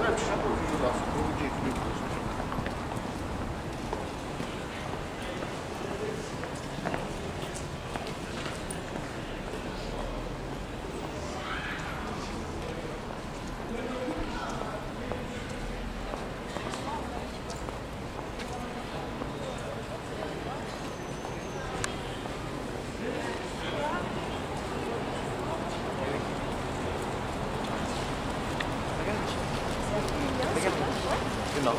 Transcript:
Отправь шагов туда, получить любовь. No.